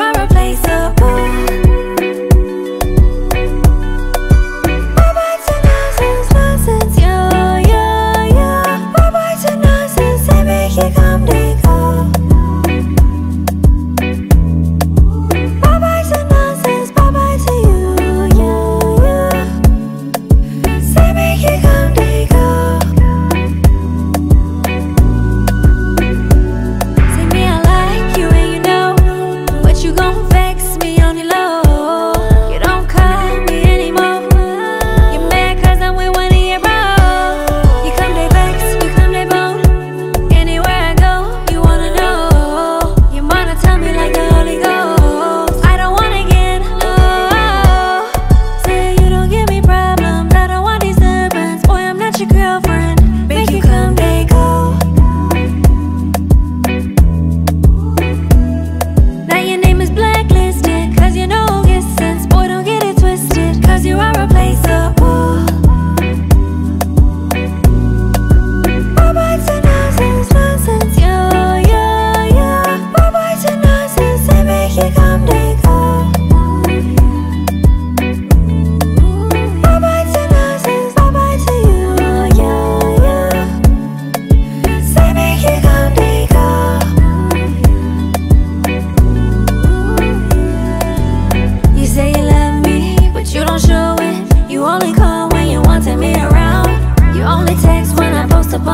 I replace you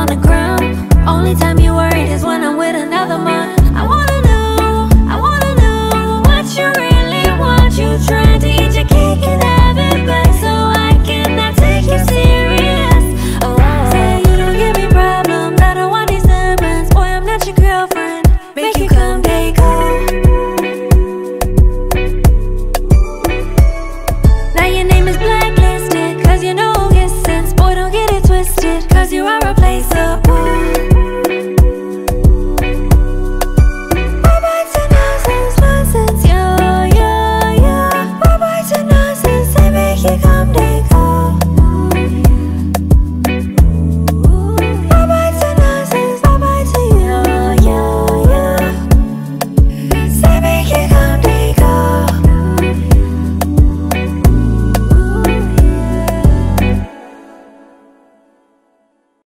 on the ground. Only time you Cause you are replaceable